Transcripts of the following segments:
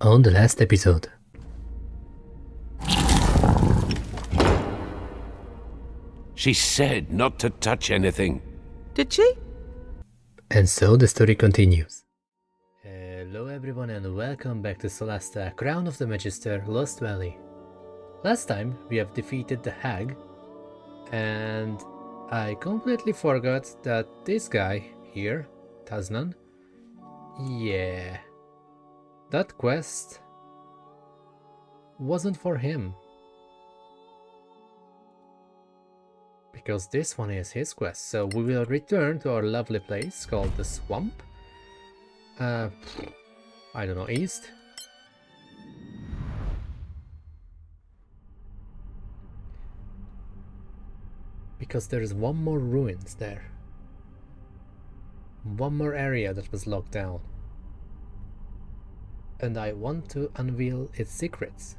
On the last episode. She said not to touch anything. Did she? And so the story continues. Hello everyone and welcome back to Solasta, Crown of the Magister, Lost Valley. Last time we have defeated the hag and I completely forgot that this guy here, Taznan, yeah, that quest wasn't for him. Because this one is his quest, so we will return to our lovely place called the Swamp. Uh, I don't know, east? Because there is one more ruins there. One more area that was locked down. And I want to unveil its secrets.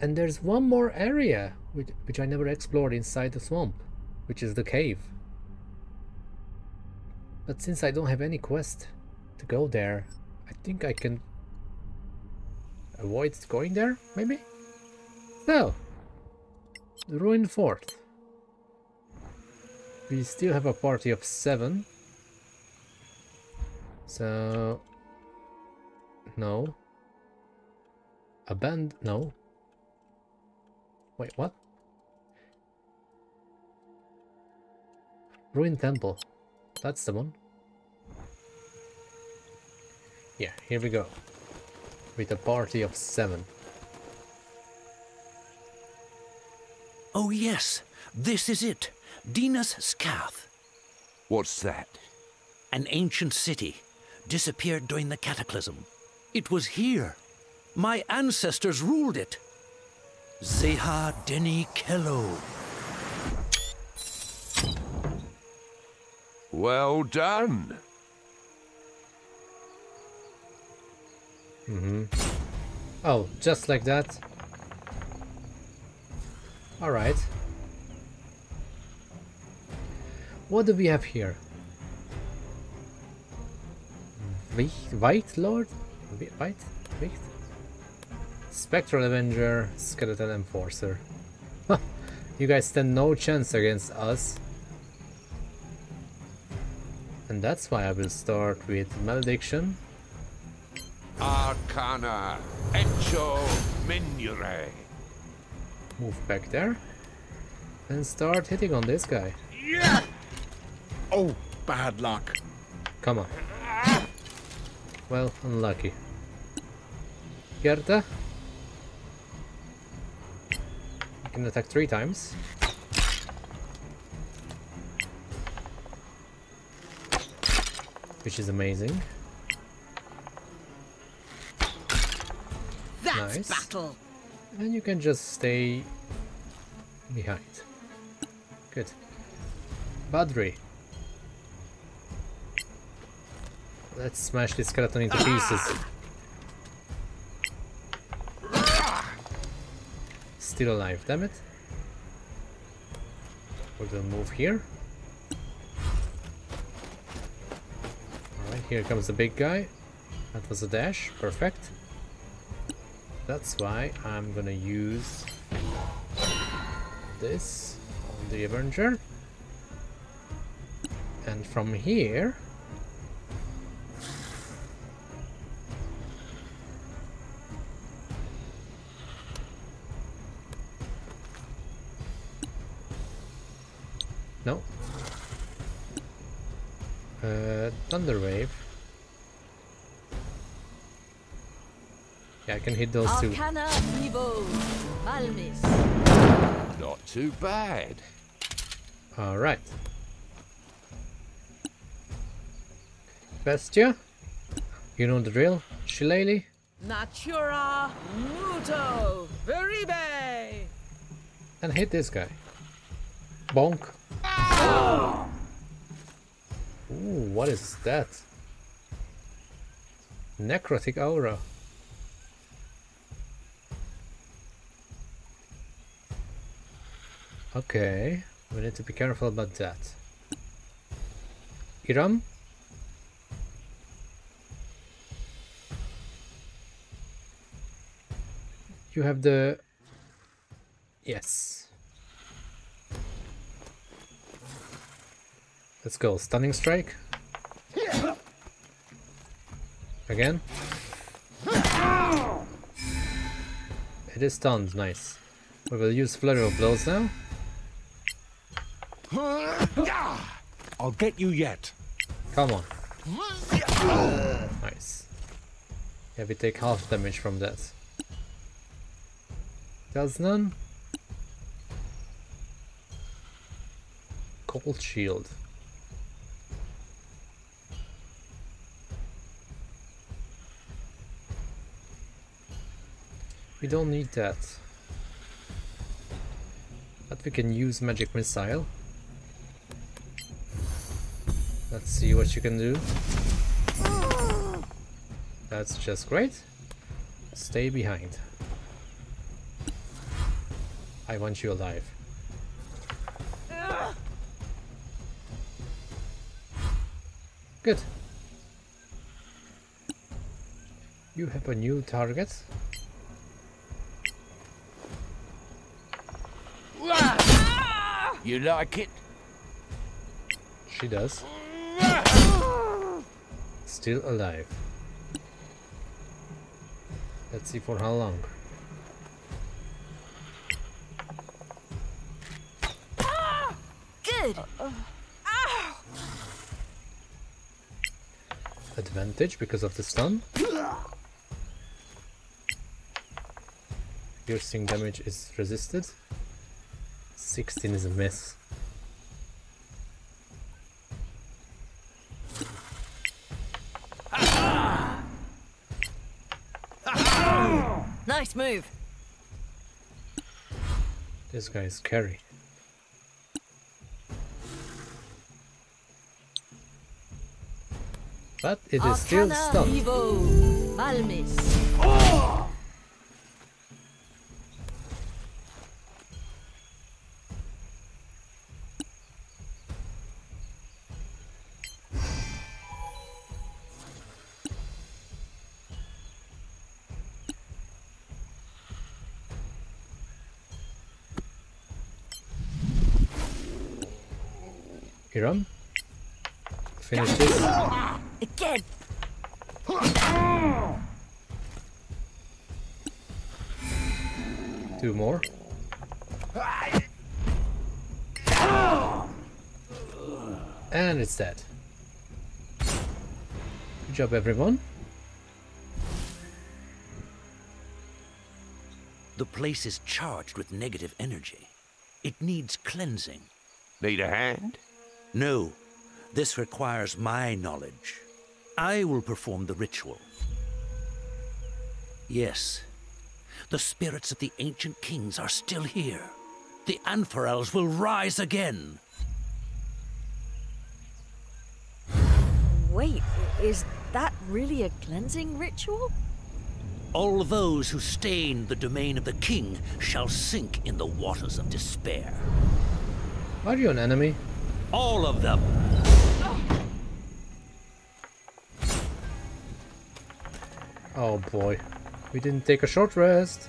And there's one more area which, which I never explored inside the swamp, which is the cave. But since I don't have any quest to go there, I think I can avoid going there, maybe? So, the Ruined Fort. We still have a party of seven. So, no. A band, no. Wait, what? Ruined Temple. That's the one. Yeah, here we go. With a party of seven. Oh, yes, this is it. Dinas Scath, What's that? an ancient city, disappeared during the cataclysm. It was here. My ancestors ruled it. Zeha Deni Kello. Well done. Mm-hmm. Oh, just like that? Alright. What do we have here? White, White Lord? White? White? Spectral Avenger, Skeleton Enforcer. You guys stand no chance against us. And that's why I will start with Malediction. Arcana. Echo Minure. Move back there. And start hitting on this guy. Oh, bad luck. Come on. Well, unlucky. Gerda. You can attack three times. Which is amazing. That's Nice. battle. And you can just stay behind. Good. Badri. Let's smash this skeleton into pieces. Still alive, damn it. We will move here. Alright, here comes the big guy. That was a dash, perfect. That's why I'm gonna use this on the Avenger. And from here... Yeah, I can hit those two. Arcana Vivo Malmis. Not too bad. Alright. Bestia? You know the drill, Shillelagh? Natura Muto Veribe. And hit this guy. Bonk. Ooh, what is that? Necrotic aura. Okay, we need to be careful about that. Iram? You have the... Yes. Let's go. Stunning strike. Again. It is stunned. Nice. We will use flurry of blows now. I'll get you yet. Come on. Nice. Yeah, we take half damage from that. Does none? Cold shield. We don't need that. But we can use magic missile. See what you can do. That's just great. Stay behind. I want you alive. Good. You have a new target. You like it? She does. Still alive. Let's see for how long. Good. Advantage because of the stun. Piercing damage is resisted. 16 is a miss. Nice move. This guy is scary. But it is still Arcana stunned. Vivo. Malmis. Oh! Hiram. Finish this. Again. Two more. And it's dead. Good job, everyone. The place is charged with negative energy. It needs cleansing. Need a hand? No, this requires my knowledge. I will perform the ritual. Yes, the spirits of the ancient kings are still here. The Anphorels will rise again. Wait, is that really a cleansing ritual? All those who stain the domain of the king shall sink in the waters of despair. Are you an enemy? All of them. Oh boy. We didn't take a short rest.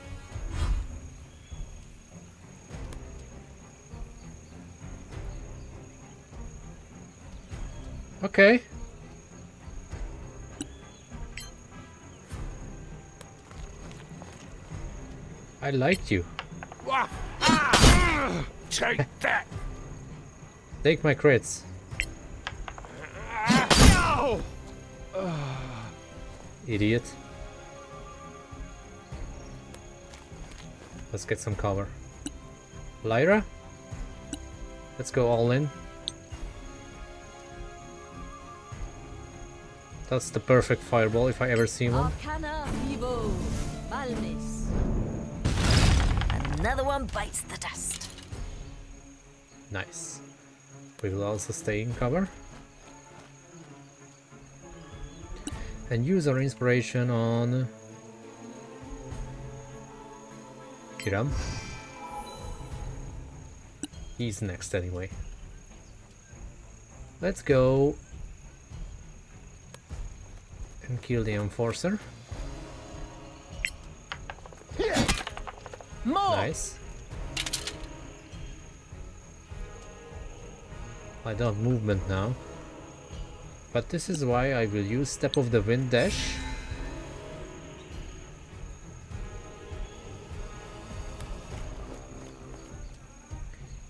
Okay. I liked you. Ah! Take that! Take my crits. Idiot. Let's get some cover. Lyra? Let's go all in. That's the perfect fireball if I ever see one. Arcana Vivo. Malmis. Another one bites the dust. Nice. We will also stay in cover. And use our inspiration on Hiram. He's next anyway. Let's go and kill the enforcer. More! Nice. I don't have movement now. But this is why I will use Step of the Wind Dash.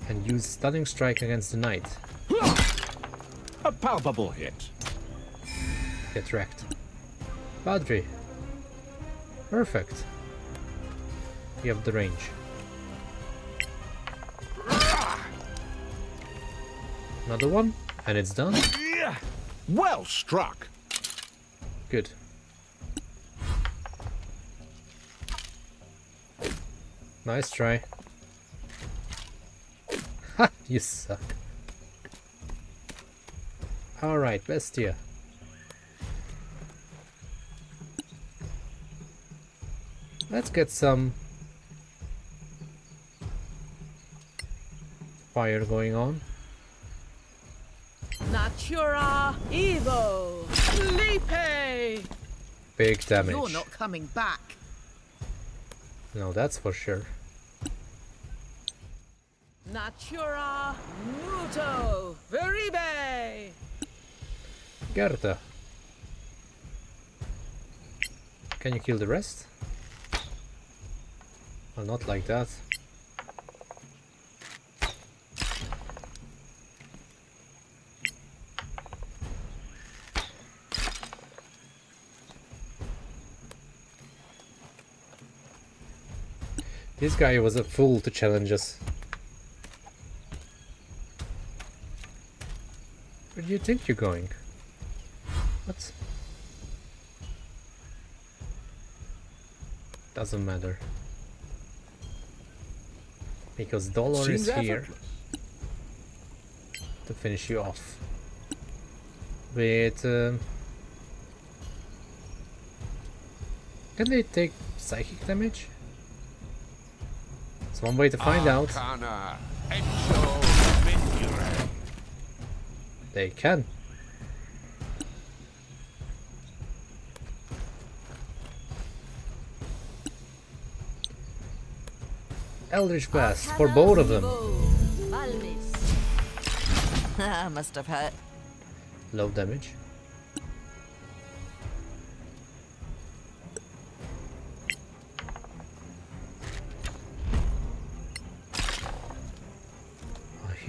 And use Stunning Strike against the Knight. A palpable hit. Get wrecked. Padre. Perfect. You have the range. Another one, and it's done. Yeah. Well struck. Good. Nice try. Ha! You suck. Alright, Bestia. Let's get some fire going on. Natura Evo! Leape! Big damage. You're not coming back. No, that's for sure. Natura Muto! Veribe! Gerda. Can you kill the rest? Well, not like that. This guy was a fool to challenge us. Where do you think you're going? What? Doesn't matter. Because Dolor Seems is here effortless. to finish you off. With... Um, can they take psychic damage? It's one way to find out. Arcana Minure. They can. Eldritch Blast for both of them. Ah, must have hurt. Low damage.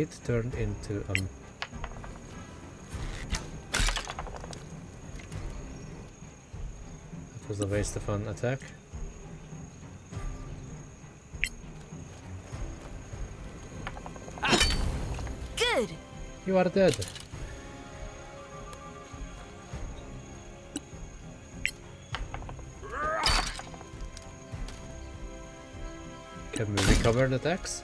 Hit turned into um That was a waste of an attack. Good. You are dead. Can we recover the attacks?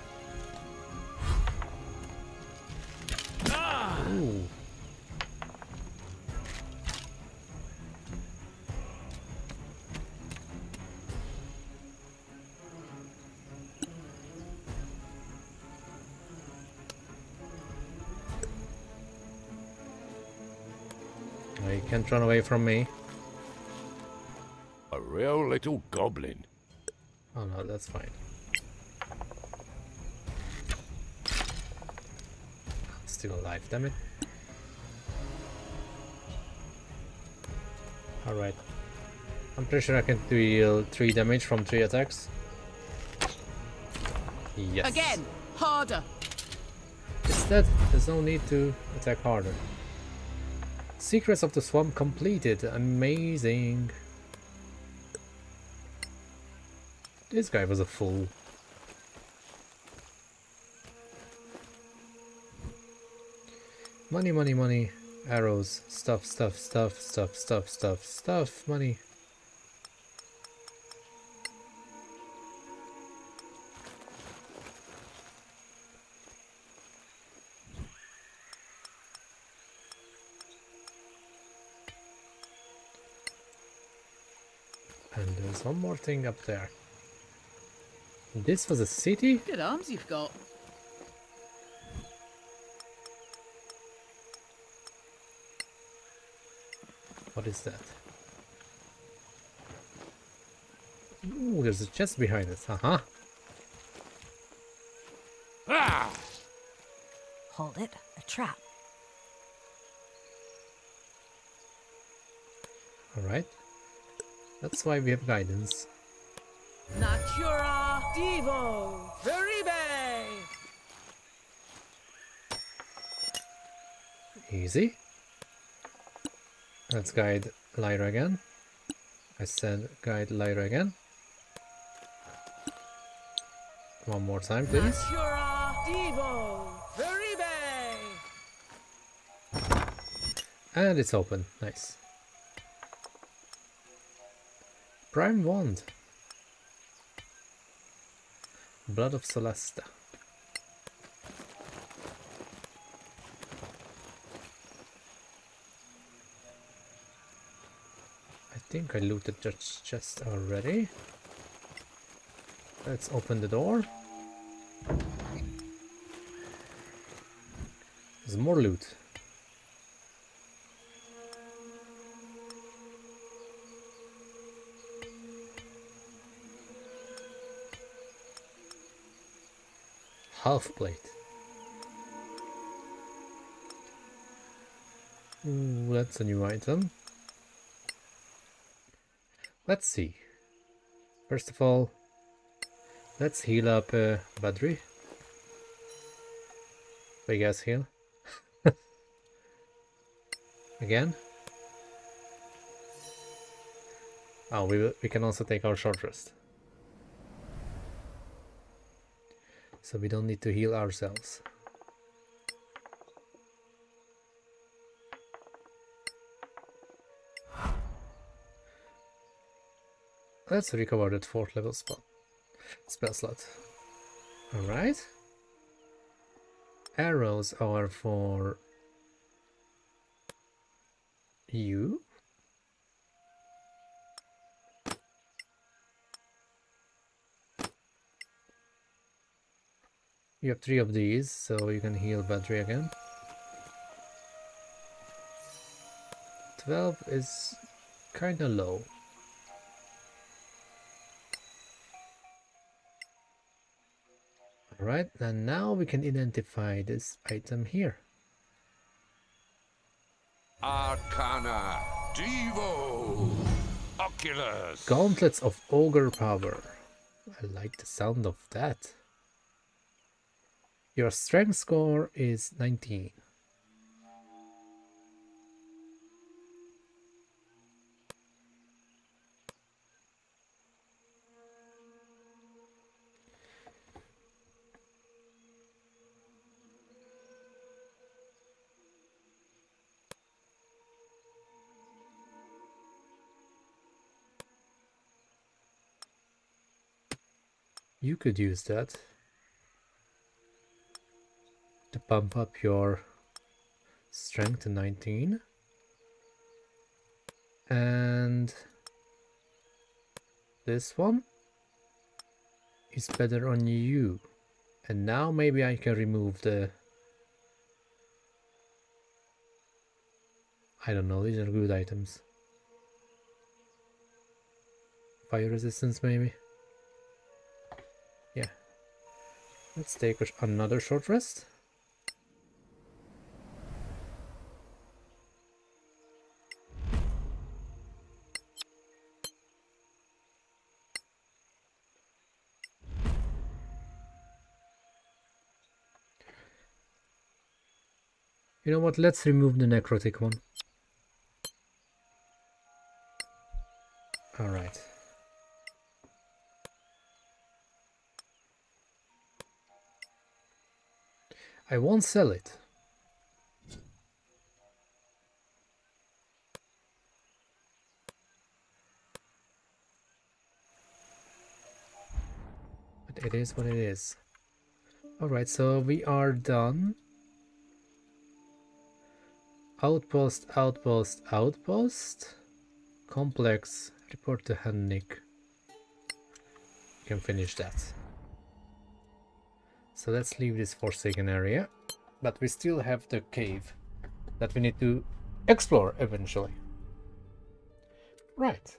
Oh, you can't run away from me. A real little goblin. Oh no, that's fine. Still alive, damn it. Alright. I'm pretty sure I can deal 3 damage from 3 attacks. Yes. Again! Harder! It's dead. There's no need to attack harder. Secrets of the Swamp completed. Amazing. This guy was a fool. Money, money, money. Arrows. Stuff, stuff, stuff, stuff, stuff, stuff, stuff. Money. one more thing up there. This was a city? Good arms you've got. What is that? Ooh, there's a chest behind us, uh-huh. Ah! Hold it, a trap. Alright. That's why we have guidance. Natura Devo. Veribe. Easy. Let's guide Lyra again. I said guide Lyra again. One more time, please. Natura Devo. Veribe. And it's open. Nice. Prime Wand. Blood of Celesta. I think I looted ch- chest already. Let's open the door. There's more loot. Half plate. Ooh, that's a new item. Let's see. First of all, let's heal up uh, Badri. Big ass heal. Again. Oh, we, we can also take our short rest. So we don't need to heal ourselves. Let's recover that fourth level spot spell slot. Alright. Arrows are for you. You have three of these, so you can heal Badri again. 12 is kinda low. Alright, and now we can identify this item here. Arcana. Devo. Oculus. Gauntlets of Ogre Power. I like the sound of that. Your strength score is 19. You could use that bump up your strength to 19 and this one is better on you. And now maybe I can remove the I don't know these are good items. Fire resistance maybe? Yeah. Let's take another short rest You know what? Let's remove the necrotic one. All right. I won't sell it. But it is what it is. Alright, so we are done. Outpost, outpost, outpost. Complex, report to Hennig. We can finish that. So let's leave this forsaken area. But we still have the cave that we need to explore eventually. Right.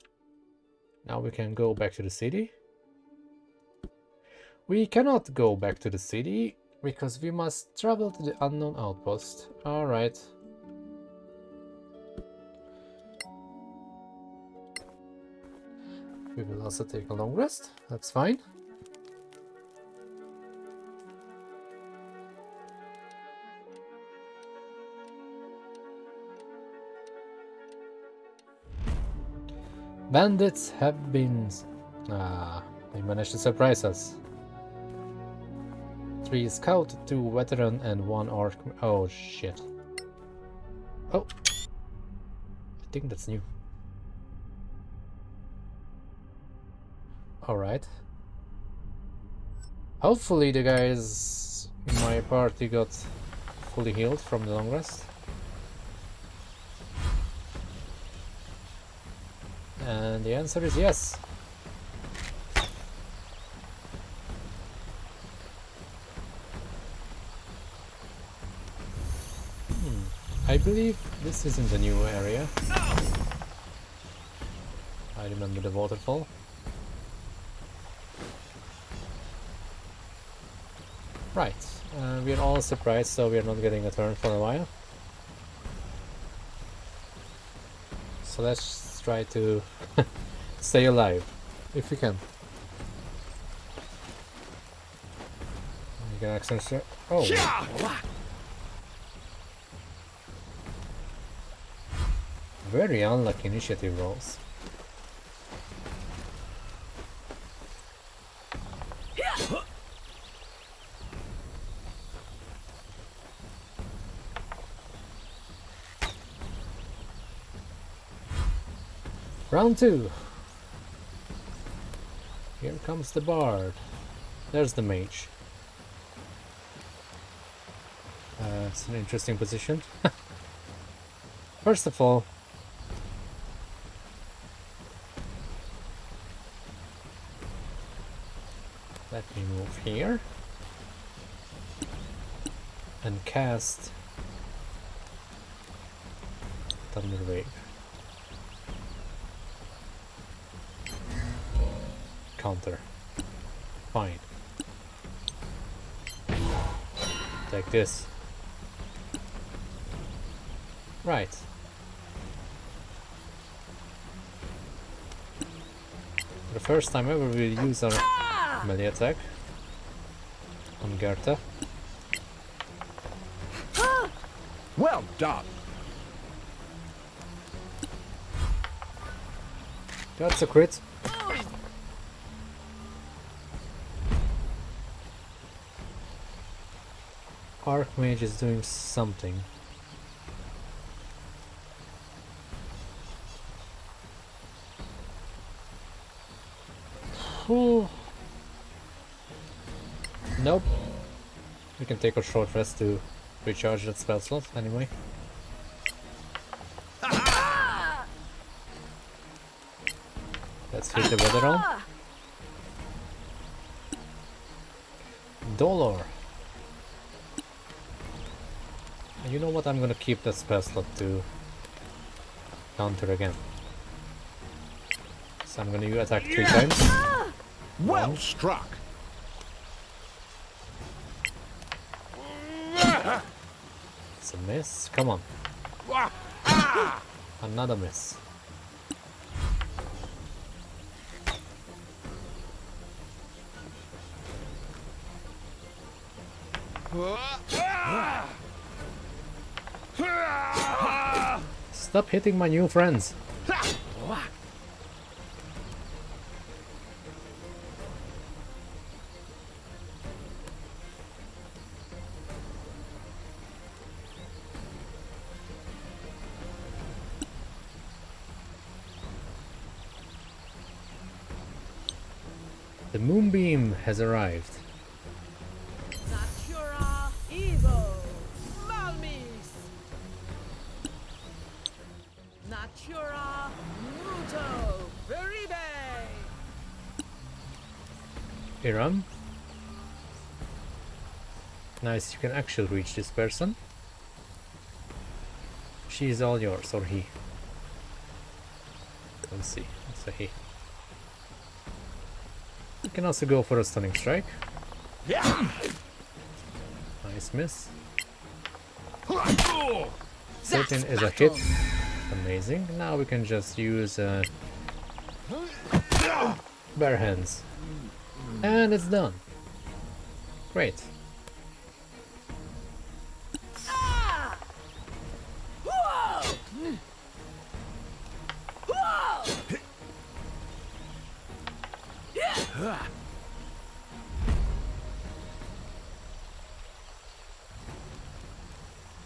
Now we can go back to the city. We cannot go back to the city Because we must travel to the unknown outpost. Alright. We will also take a long rest. That's fine. Bandits have been... Ah, they managed to surprise us. Three scout, two veteran, and one orc. Oh shit. Oh. I think that's new. Alright. Hopefully the guys in my party got fully healed from the long rest. And the answer is yes. Hmm. I believe this isn't a new area. I remember the waterfall. Right, uh, we're all surprised so we're not getting a turn for a while. So let's try to stay alive, if we can. You can access. Oh, very unlucky initiative rolls. Round two. Here comes the bard. There's the mage. Uh, it's an interesting position. First of all, let me move here and cast Thunder Wave. Counter. Fine. Take this. Right. For the first time ever we'll use our melee attack on Gerda. Well done. That's a crit. Archmage is doing something. Nope. We can take a short rest to recharge that spell slot anyway. Let's hit the weather on. Dolor. And you know what? I'm gonna keep that spell slot to counter again. So I'm gonna attack three times. Well struck. It's a miss. Come on. Another miss. Uh, uh. Stop hitting my new friends. The moonbeam has arrived. Iram. Nice, you can actually reach this person. She is all yours, or he. Let's see, it's a he. You can also go for a stunning strike. Yeah. Nice miss. 13 is a hit. Amazing. Now we can just use uh, bare hands. And it's done. Great.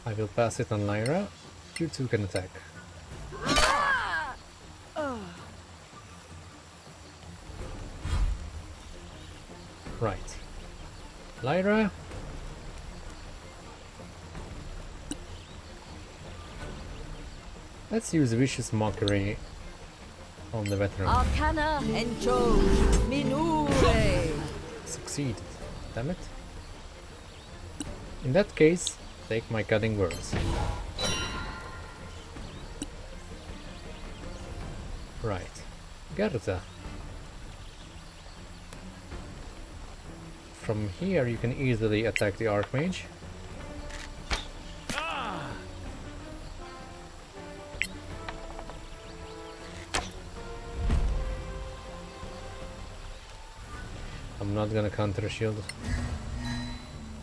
I will pass it on Lyra. You two can attack. Right. Lyra. Let's use Vicious Mockery on the veteran. Arcana Encho Minure. Succeeded. Damn it. In that case, take my cutting words. Right. Gerda. From here you can easily attack the Archmage. I'm not gonna counter shield.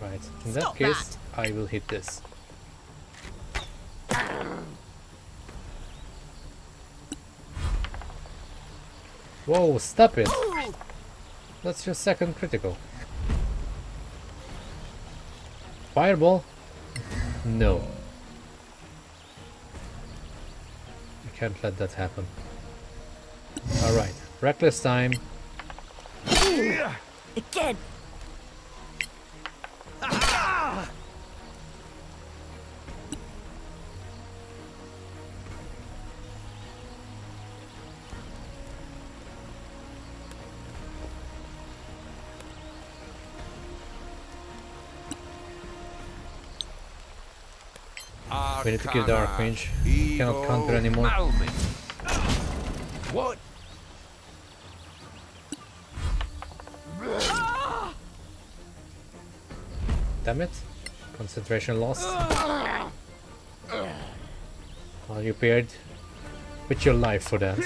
Right, in that case, I will hit this. Whoa, stop it! Oh. That's your second critical. Fireball? No. I can't let that happen. Alright, reckless time. Again. We need to kill the Archmage. Cannot counter anymore. What? Damn it. Concentration lost. Are you paired with your life for that.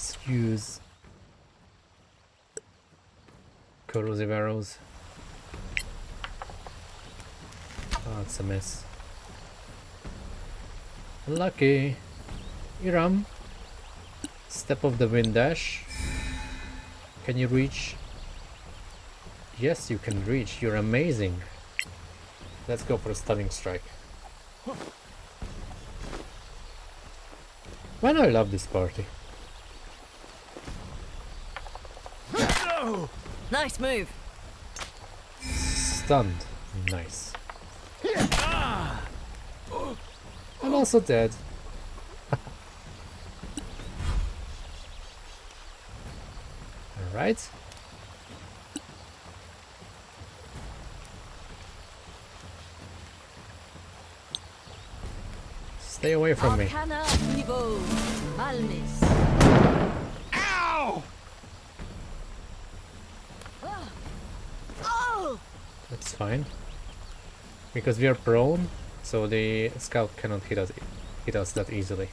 Let's use corrosive arrows. Oh, it's a miss. Lucky. Iram. Step of the wind dash. Can you reach? Yes, you can reach. You're amazing. Let's go for a stunning strike. Man, I love this party. Nice move. Stunned. Nice. I'm also dead. Alright. Stay away from me. Arcana Evo Malmis. Ow! Oh! That's fine. Because we are prone, so the scout cannot hit us hit us that easily.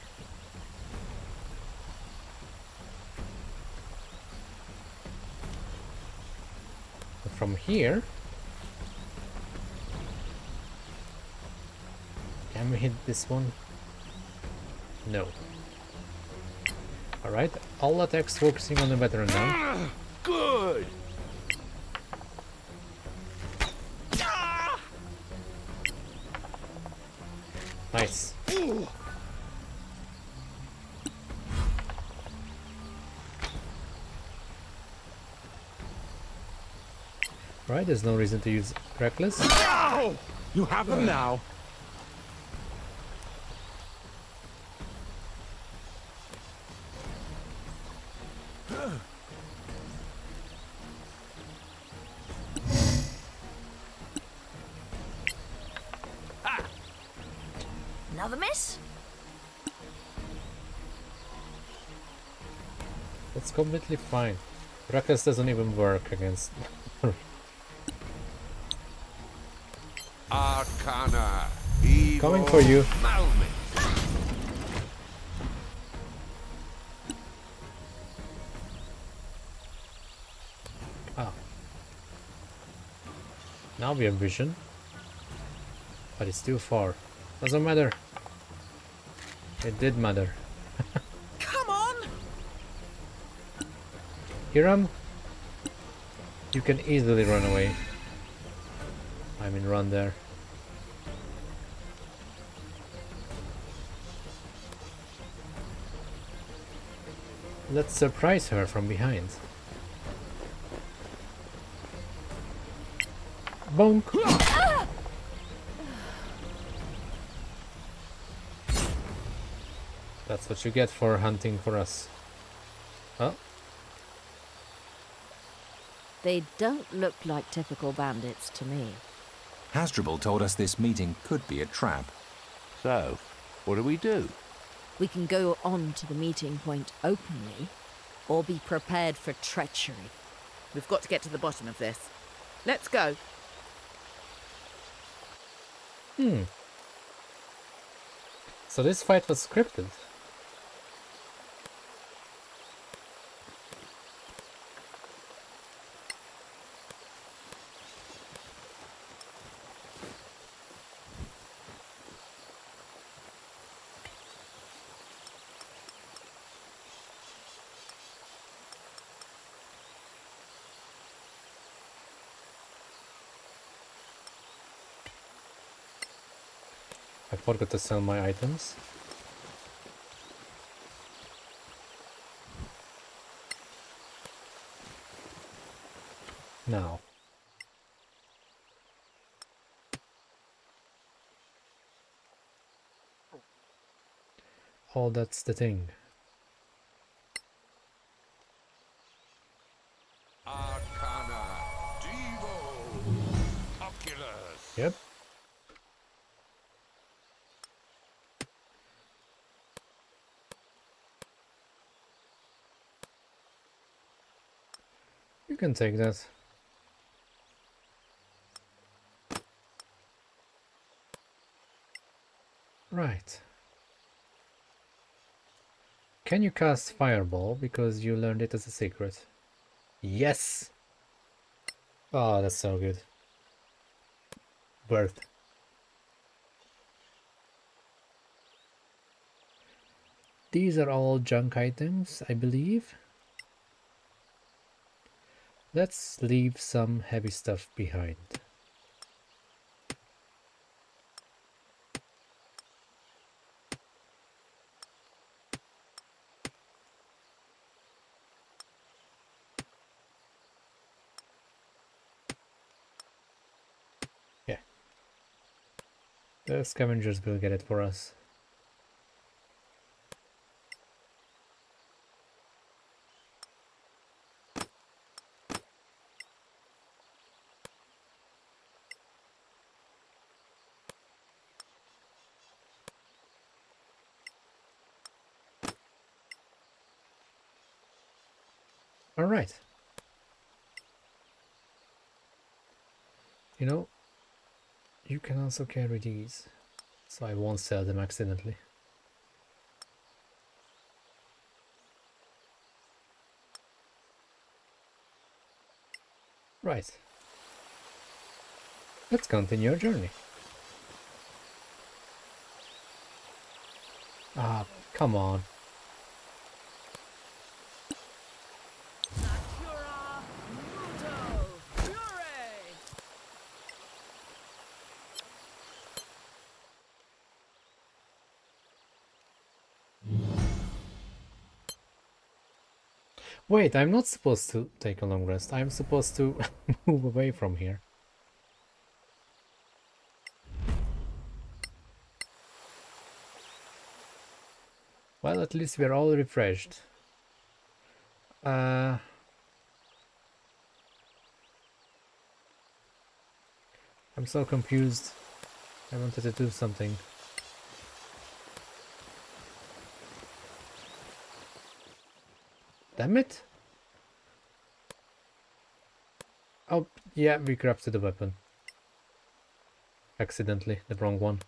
But from here Can we hit this one? No. Alright, all attacks focusing on the veteran now. Ah, good. Right, there's no reason to use Reckless. Ow! You have them now. Another miss? That's completely fine. Reckless doesn't even work against... Arcana. Evo Coming for you. Malmix. Ah. Now we have vision. But it's too far. Doesn't matter. It did matter. Come on! Hiram, you can easily run away. I mean, run there. Let's surprise her from behind. Bonk! That's what you get for hunting for us. Oh, They don't look like typical bandits to me. Hasdrubal told us this meeting could be a trap. So, what do we do? We can go on to the meeting point openly, or be prepared for treachery. We've got to get to the bottom of this. Let's go. Hmm. So this fight was scripted. I forgot to sell my items. Now. Oh, that's the thing. Arcana. Devo. Oculus. Yep. Can take that. Right. Can you cast Fireball because you learned it as a secret? Yes! Oh, that's so good. Birth. These are all junk items, I believe. Let's leave some heavy stuff behind. Yeah. The scavengers will get it for us. All right. You know, you can also carry these, so I won't sell them accidentally. Right. Let's continue our journey. Ah, come on. Natura Muto Fury! Wait, I'm not supposed to take a long rest. I'm supposed to move away from here. Well, at least we're all refreshed. Uh... I'm so confused. I wanted to do something. Damn it! Oh, yeah, we crafted the weapon. Accidentally, the wrong one.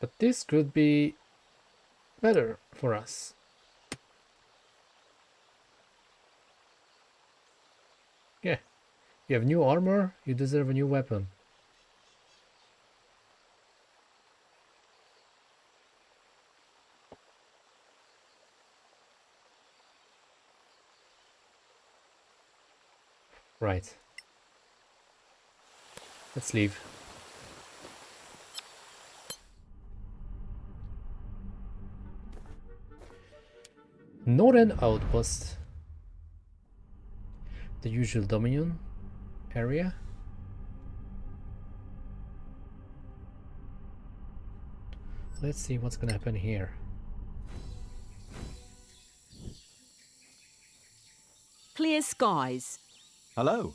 But this could be better for us. Yeah, you have new armor, you deserve a new weapon. Right. Let's leave. Noren Outpost. The usual Dominion area. Let's see what's gonna happen here. Clear skies. Hello.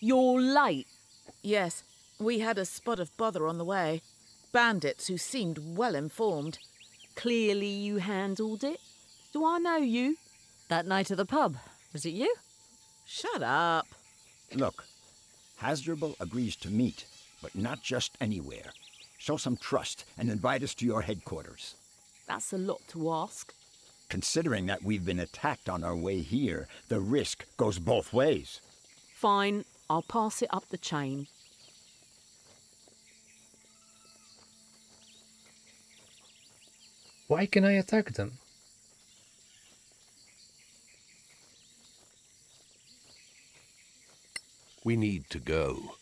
You're late. Yes, we had a spot of bother on the way. Bandits who seemed well informed. Clearly you handled it. Do I know you? That night at the pub, was it you? Shut up. Look, Hasdrubal agrees to meet, but not just anywhere. Show some trust and invite us to your headquarters. That's a lot to ask. Considering that we've been attacked on our way here, the risk goes both ways. Fine, I'll pass it up the chain. Why can I attack them? We need to go.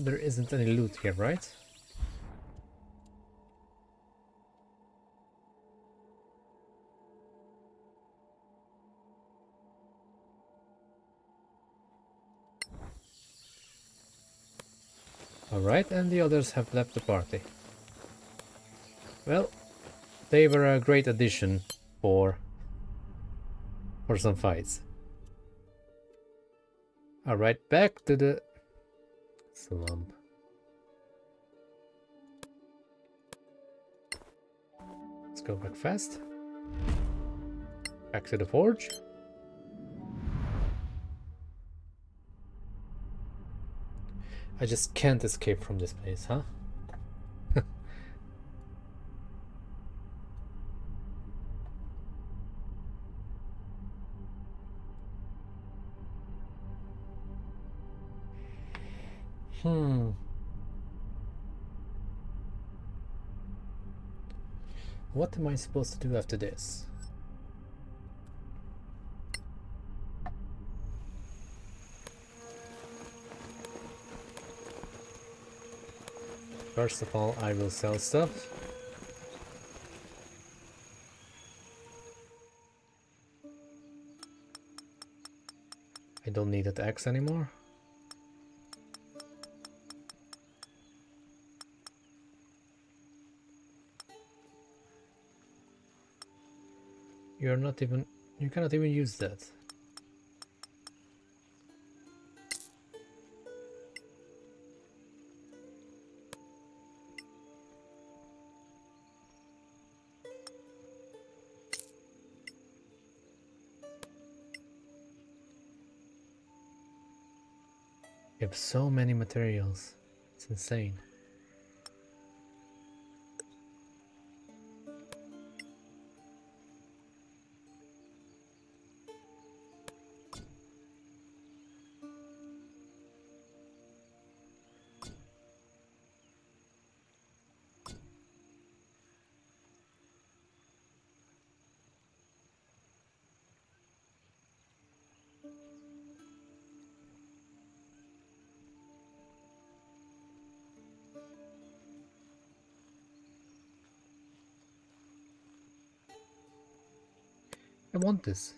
There isn't any loot here, right? Alright, and the others have left the party. Well, they were a great addition for for some fights. Alright, back to the slump. Let's go back fast. Back to the forge. I just can't escape from this place, huh? Hmm. What am I supposed to do after this? First of all, I will sell stuff. I don't need that axe anymore. You're not even... You cannot even use that. You have so many materials. It's insane. Want this.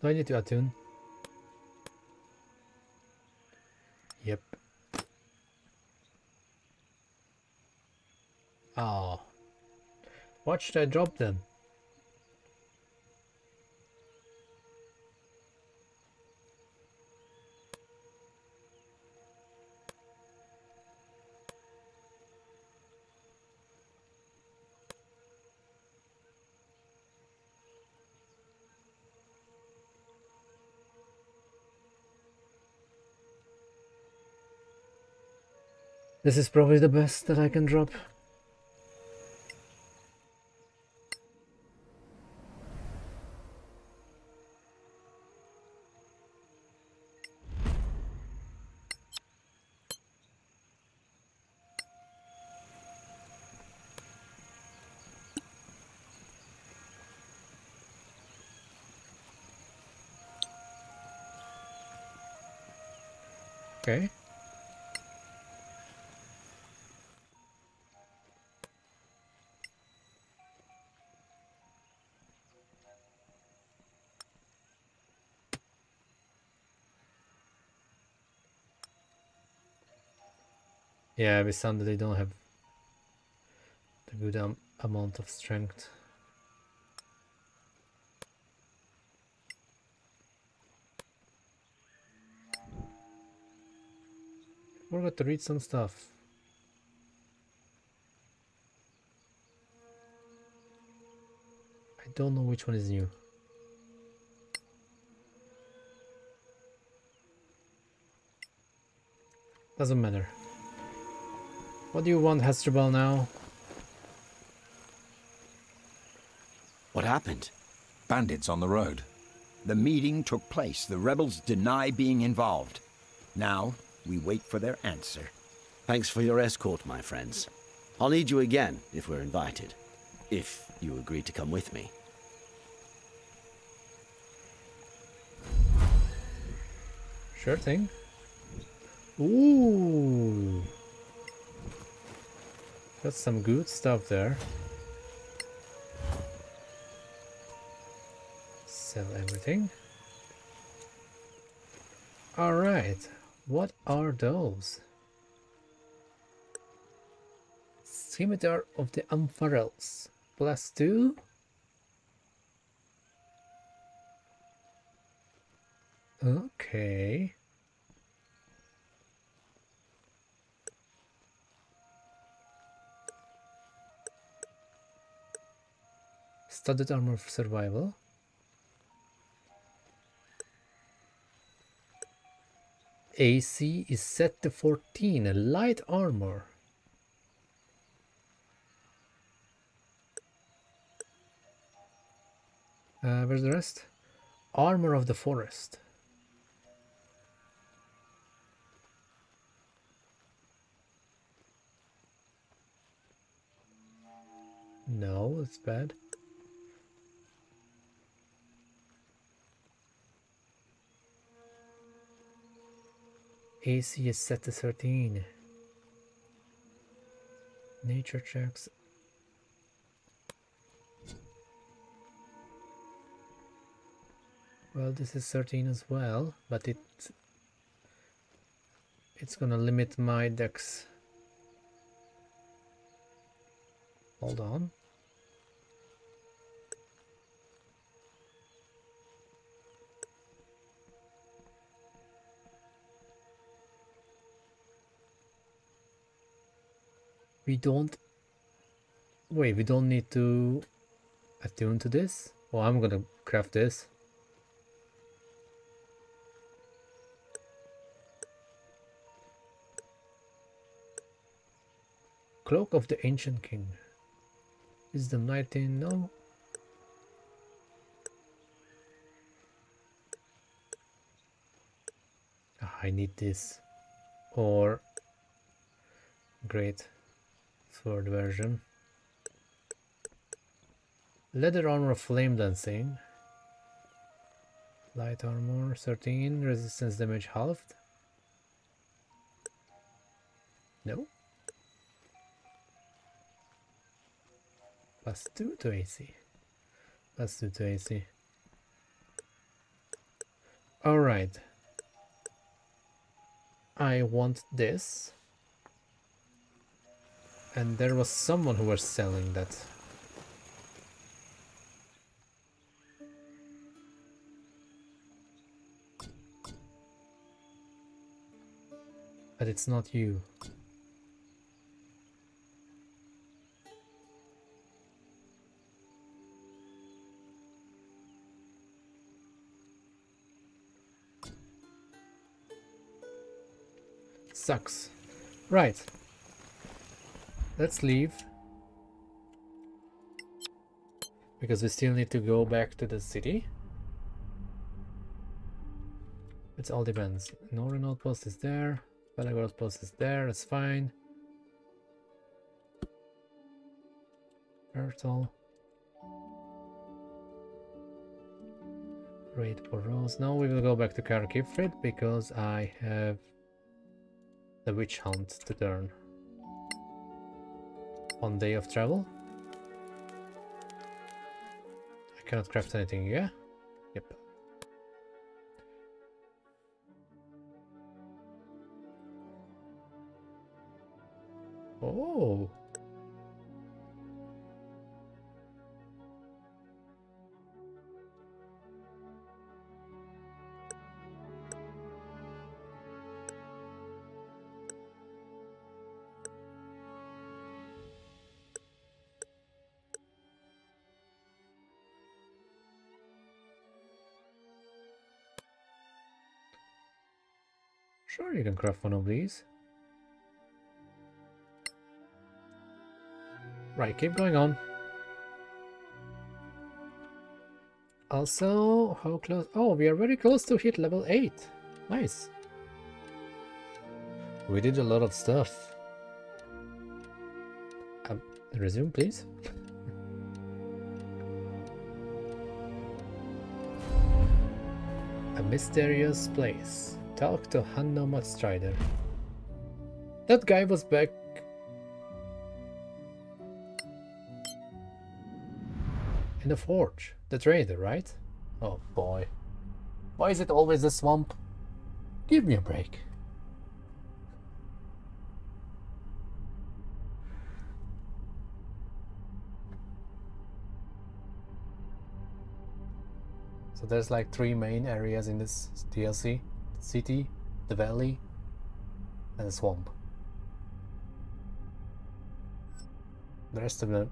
Do I need to attune? Yep. Ah. Oh. What should I drop then? This is probably the best that I can drop. Yeah, we sound that they don't have the good um, amount of strength. Forgot to read some stuff. I don't know which one is new. Doesn't matter. What do you want, Hasdrubal, now? What happened? Bandits on the road. The meeting took place. The rebels deny being involved. Now, we wait for their answer. Thanks for your escort, my friends. I'll need you again if we're invited. If you agree to come with me. Sure thing. Ooh. Got some good stuff there. Sell everything. Alright, what are those? Scimitar of the Ampharels. Plus two? Okay. Studded armor for survival. AC is set to 14, light armor. Uh, where's the rest? Armor of the forest. No, it's bad. AC is set to 13. Nature checks. Well, this is 13 as well, but it it's gonna limit my dex. Hold on. We don't wait we don't need to attune to this? Well i'm gonna craft this. Cloak of the ancient king. Is the 19 no? Ah, i need this. Or great sword version. Leather armor flame dancing. Light armor 13, resistance damage halved. No. Plus 2 to AC. Plus 2 to AC. Alright. I want this. And there was someone who was selling that. But it's not you. Sucks. Right. Let's leave. Because we still need to go back to the city. It all depends. Noren outpost is there. Belagor outpost is there. That's fine. Turtle. Raid for Rose. Now we will go back to Caer because I have the witch hunt to turn. One day of travel. I cannot craft anything, yeah? Yep. Oh. Sure, you can craft one of these. Right, keep going on. Also, how close? Oh, we are very close to hit level 8. Nice. We did a lot of stuff. Um, resume, please. a mysterious place. Talk to Hanno Strider. That guy was back. In the forge. The trader, right? Oh boy. Why is it always the swamp? Give me a break. So there's like three main areas in this DLC city, the valley, and the swamp. The rest of the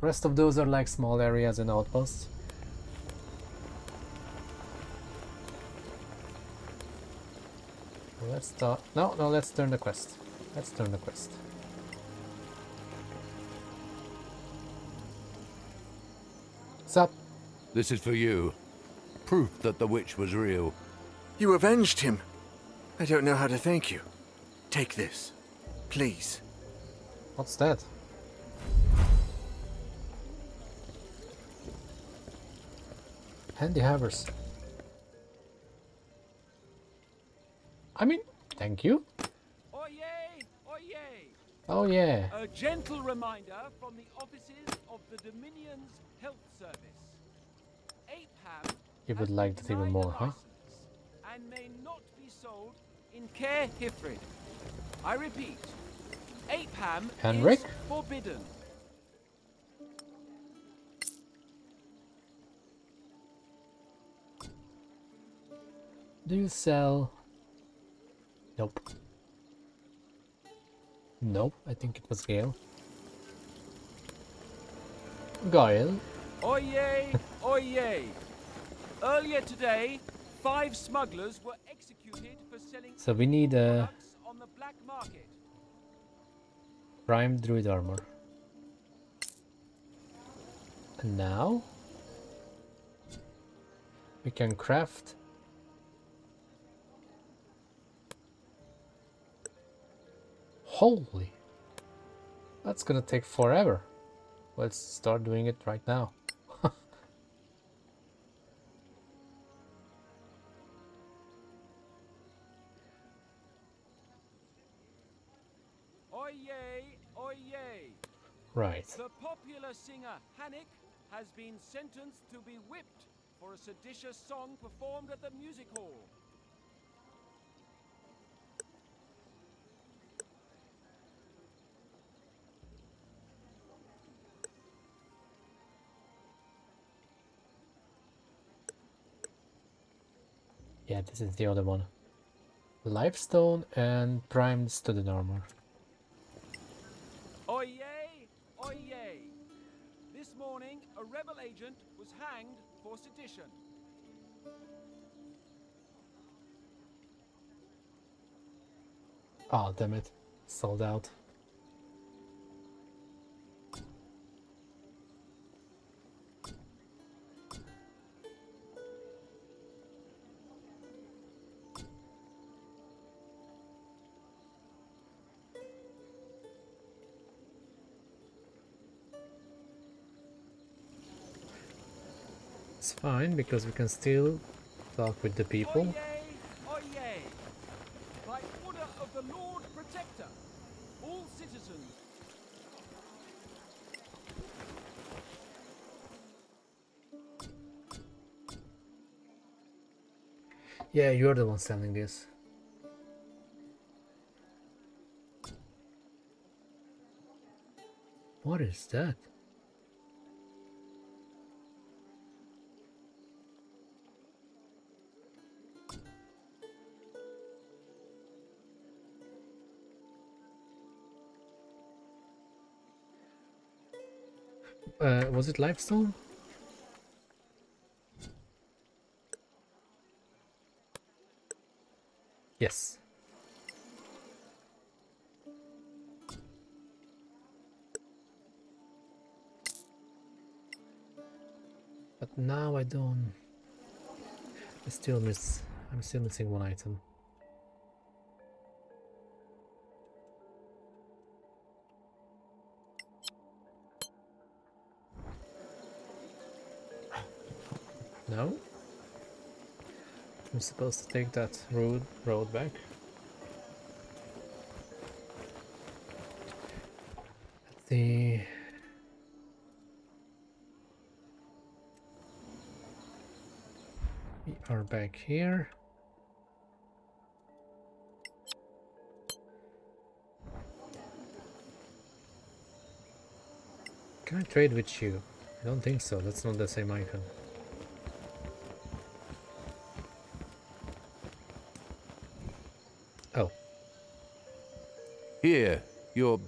rest of those are like small areas and outposts. Let's start. No, no. Let's turn the quest. Let's turn the quest. What's up? This is for you. Proof that the witch was real. You avenged him. I don't know how to thank you. Take this. Please. What's that? Handy hammers. I mean, thank you. Oyez! Oyez! Oh yeah. A gentle reminder from the offices of the Dominion's Health Service. Apeham You would like that even more, huh? And may not be sold in Caer Hyfryd. I repeat, Apeham Henrik? is forbidden. Do you sell? Nope. Nope, I think it was Gale. Gael? Oye, oye. Earlier today, five smugglers were executed for selling So we need uh, a black market. prime druid armor. And now we can craft Holy! That's gonna take forever. Let's start doing it right now. Right. The popular singer Hannick has been sentenced to be whipped for a seditious song performed at the music hall. Yeah, this is the other one. Lifestone and primed student armor. Oh Oyez! A rebel agent was hanged for sedition. Oh, damn it. Sold out. Fine because we can still talk with the people. Oyez! Oyez! By order of the Lord Protector, all citizens Yeah, you're the one selling this. What is that? Was it limestone? Yes. But now I don't. I still miss. I'm still missing one item. No? I'm supposed to take that road road back. The we are back here. Can I trade with you? I don't think so. That's not the same icon. Here, your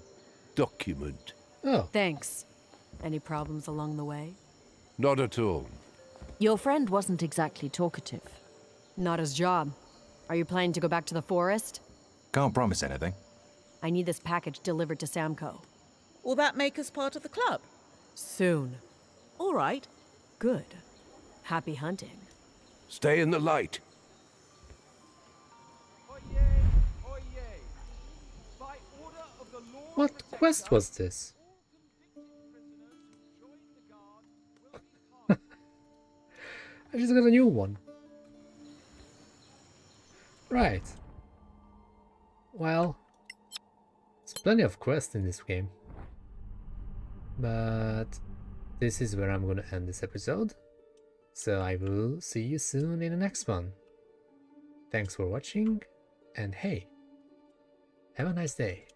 document. Oh. Thanks. Any problems along the way? Not at all. Your friend wasn't exactly talkative. Not his job. Are you planning to go back to the forest? Can't promise anything. I need this package delivered to Samco. Will that make us part of the club? Soon. All right. Good. Happy hunting. Stay in the light. Quest was this? I just got a new one. Right. Well, there's plenty of quests in this game. But this is where I'm going to end this episode. So I will see you soon in the next one. Thanks for watching, and hey, have a nice day.